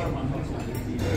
얼마 안 남았어.